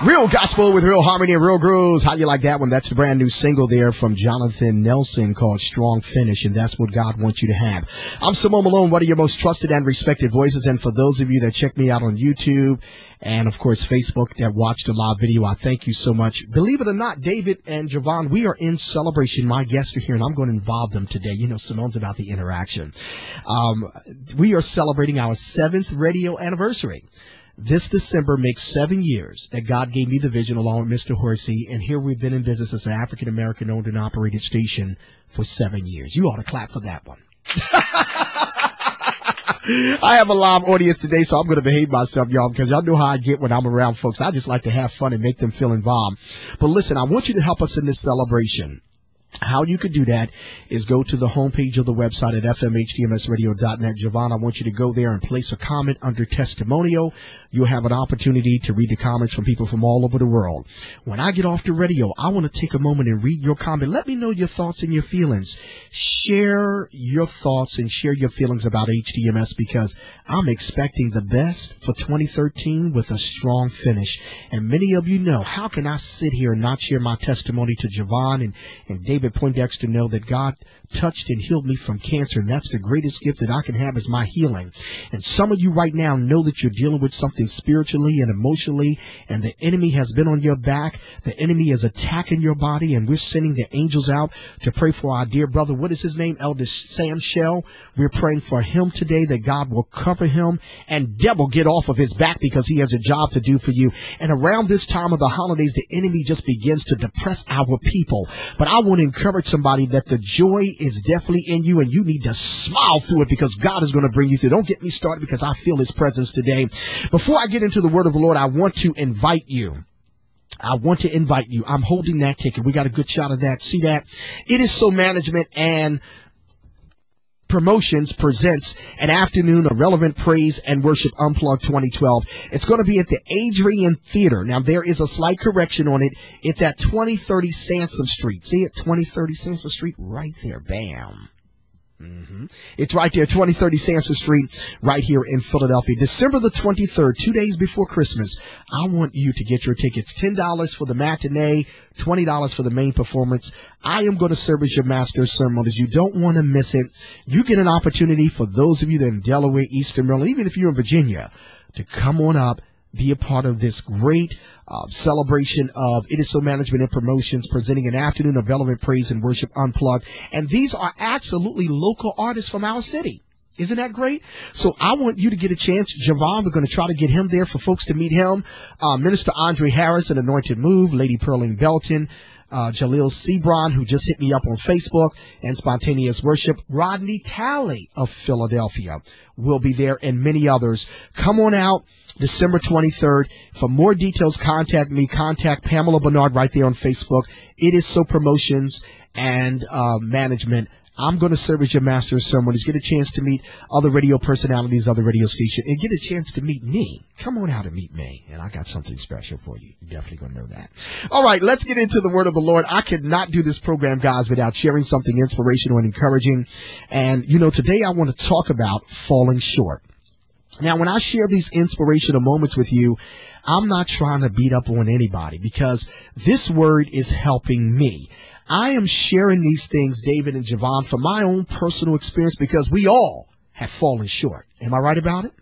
Real gospel with real harmony and real grooves. How you like that one? That's the brand new single there from Jonathan Nelson called Strong Finish, and that's what God wants you to have. I'm Simone Malone, one of your most trusted and respected voices. And for those of you that check me out on YouTube and of course Facebook that watched the live video, I thank you so much. Believe it or not, David and Javon, we are in celebration. My guests are here and I'm going to involve them today. You know, Simone's about the interaction. Um, we are celebrating our seventh radio anniversary. This December makes seven years that God gave me the vision along with Mr. Horsey, and here we've been in business as an African American owned and operated station for seven years. You ought to clap for that one. I have a live audience today, so I'm going to behave myself, y'all, because y'all know how I get when I'm around folks. I just like to have fun and make them feel involved. But listen, I want you to help us in this celebration. How you could do that is go to the homepage of the website at fmhdmsradio.net. Javon, I want you to go there and place a comment under testimonial. You'll have an opportunity to read the comments from people from all over the world. When I get off the radio, I want to take a moment and read your comment. Let me know your thoughts and your feelings. Share your thoughts and share your feelings about HDMS because I'm expecting the best for 2013 with a strong finish. And many of you know, how can I sit here and not share my testimony to Javon and, and David Poindexter know that God touched and healed me from cancer, and that's the greatest gift that I can have is my healing. And some of you right now know that you're dealing with something spiritually and emotionally, and the enemy has been on your back. The enemy is attacking your body, and we're sending the angels out to pray for our dear brother. What is his name? Elder Sam Shell. We're praying for him today that God will cover him and devil get off of his back because he has a job to do for you. And around this time of the holidays, the enemy just begins to depress our people. But I want to encourage somebody that the joy is definitely in you and you need to smile through it because God is going to bring you through. Don't get me started because I feel his presence today. Before I get into the word of the Lord, I want to invite you. I want to invite you. I'm holding that ticket. We got a good shot of that. See that? It is so management and Promotions presents an afternoon of relevant praise and worship unplugged 2012. It's going to be at the Adrienne Theater. Now there is a slight correction on it. It's at 2030 Sansom Street. See it? 2030 Sansom Street right there. Bam. Mm-hmm. It's right there, 2030 Sansom Street, right here in Philadelphia. December the 23rd, two days before Christmas. I want you to get your tickets. $10 for the matinee, $20 for the main performance. I am going to serve as your master ceremonies. You don't want to miss it. You get an opportunity for those of you that are in Delaware, Eastern Maryland, even if you're in Virginia, to come on up be a part of this great uh, celebration of It Is So Management and Promotions presenting an afternoon of relevant praise and worship unplugged. And these are absolutely local artists from our city. Isn't that great? So I want you to get a chance. Javon, we're going to try to get him there for folks to meet him. Uh, Minister Andre Harris, an anointed move, Lady Pearline Belton, uh, Jaleel Sebron, who just hit me up on Facebook, and Spontaneous Worship. Rodney Talley of Philadelphia will be there, and many others. Come on out. December 23rd. For more details, contact me. Contact Pamela Bernard right there on Facebook. It is so promotions and uh, management. I'm going to serve as your master of ceremonies. Get a chance to meet other radio personalities, other radio station, and get a chance to meet me. Come on out and meet me, and I got something special for you. You're definitely going to know that. All right, let's get into the word of the Lord. I could not do this program, guys, without sharing something inspirational and encouraging. And you know, today I want to talk about falling short. Now, when I share these inspirational moments with you, I'm not trying to beat up on anybody because this word is helping me. I am sharing these things, David and Javon, from my own personal experience because we all have fallen short. Am I right about it?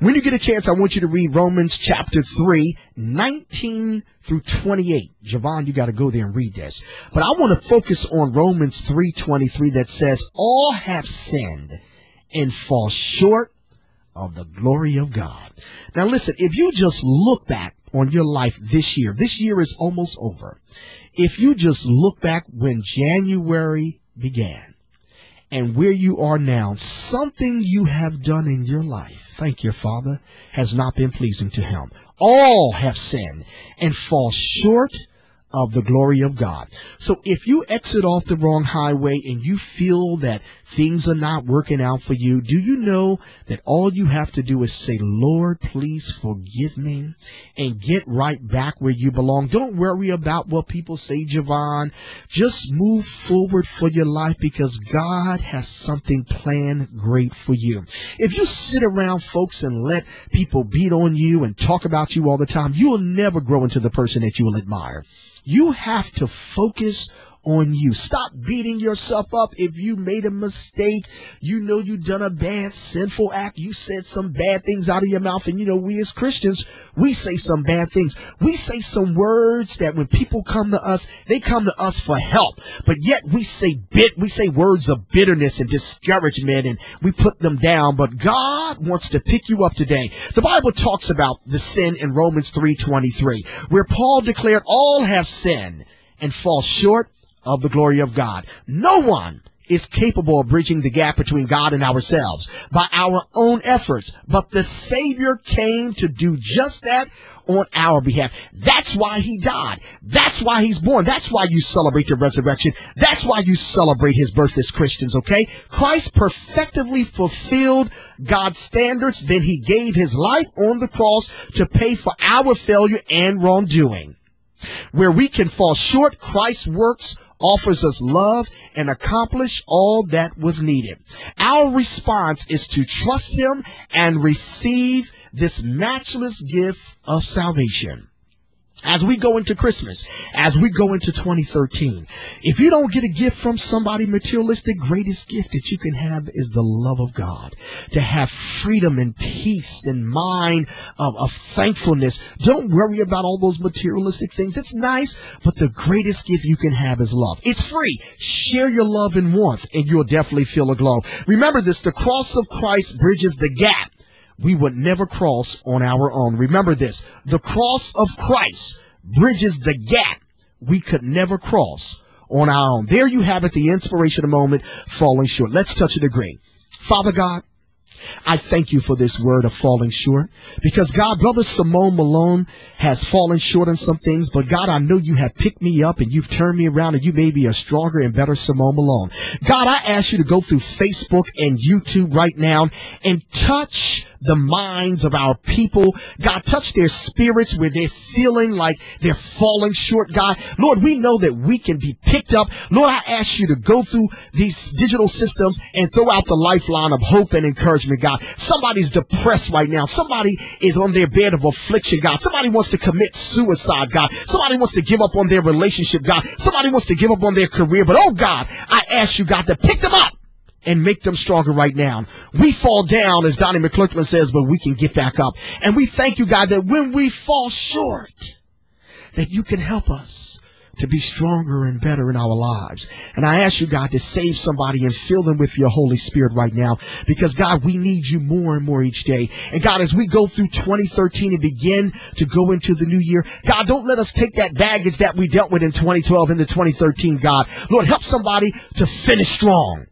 When you get a chance, I want you to read Romans chapter 3, 19 through 28. Javon, you got to go there and read this. But I want to focus on Romans 3:23 that says, "All have sinned and fall short of the glory of God. Now listen, if you just look back on your life this year, this year is almost over. If you just look back when January began and where you are now, something you have done in your life, thank your Father, has not been pleasing to him. All have sinned and fall short of the glory of God. So if you exit off the wrong highway and you feel that things are not working out for you, do you know that all you have to do is say, Lord, please forgive me and get right back where you belong. Don't worry about what people say, Javon. Just move forward for your life because God has something planned great for you. If you sit around folks and let people beat on you and talk about you all the time, you will never grow into the person that you will admire. You have to focus on you. Stop beating yourself up if you made a mistake. You know you done a bad, sinful act. You said some bad things out of your mouth. And you know, we as Christians, we say some bad things. We say some words that when people come to us, they come to us for help. But yet we say bit, we say words of bitterness and discouragement and we put them down. But God wants to pick you up today. The Bible talks about the sin in Romans 3.23, where Paul declared all have sinned and fall short of the glory of God. No one is capable of bridging the gap between God and ourselves by our own efforts, but the Savior came to do just that on our behalf. That's why he died. That's why he's born. That's why you celebrate the resurrection. That's why you celebrate his birth as Christians, okay? Christ perfectively fulfilled God's standards. Then he gave his life on the cross to pay for our failure and wrongdoing. Where we can fall short, Christ's works offers us love and accomplish all that was needed. Our response is to trust him and receive this matchless gift of salvation as we go into Christmas, as we go into 2013, if you don't get a gift from somebody materialistic, greatest gift that you can have is the love of God. To have freedom and peace and mind of, of thankfulness. Don't worry about all those materialistic things. It's nice, but the greatest gift you can have is love. It's free. Share your love and warmth and you'll definitely feel a glow. Remember this, the cross of Christ bridges the gap we would never cross on our own. Remember this, the cross of Christ bridges the gap we could never cross on our own. There you have it, the inspiration moment falling short. Let's touch and agree. Father God, I thank you for this word of falling short because God, brother Simone Malone has fallen short on some things, but God, I know you have picked me up and you've turned me around and you may be a stronger and better Simone Malone. God, I ask you to go through Facebook and YouTube right now and touch the minds of our people. God, touch their spirits where they're feeling like they're falling short. God, Lord, we know that we can be picked up. Lord, I ask you to go through these digital systems and throw out the lifeline of hope and encouragement, God. Somebody's depressed right now. Somebody is on their bed of affliction, God. Somebody wants to commit suicide, God. Somebody wants to give up on their relationship, God. Somebody wants to give up on their career. But oh God, I ask you, God, to pick them up and make them stronger right now. We fall down, as Donnie McClurkin says, but we can get back up. And we thank you, God, that when we fall short, that you can help us to be stronger and better in our lives. And I ask you, God, to save somebody and fill them with your Holy Spirit right now. Because God, we need you more and more each day. And God, as we go through 2013 and begin to go into the new year, God, don't let us take that baggage that we dealt with in 2012 into 2013, God. Lord, help somebody to finish strong.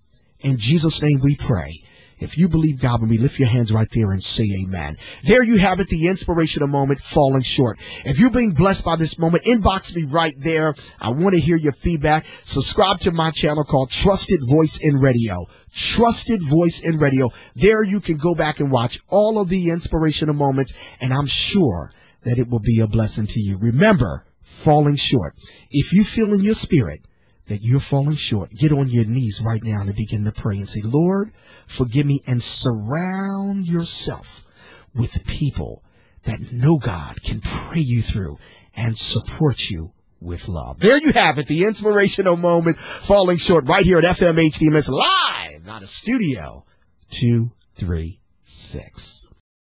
In Jesus' name we pray. If you believe God with me, lift your hands right there and say amen. There you have it, the inspirational moment falling short. If you're being blessed by this moment, inbox me right there. I want to hear your feedback. Subscribe to my channel called Trusted Voice in Radio. Trusted Voice in Radio. There you can go back and watch all of the inspirational moments, and I'm sure that it will be a blessing to you. Remember, falling short. If you feel in your spirit that you're falling short, get on your knees right now and begin to pray and say, Lord, forgive me and surround yourself with people that know God can pray you through and support you with love. There you have it, the inspirational moment falling short right here at FM HDMS live, not a studio 236.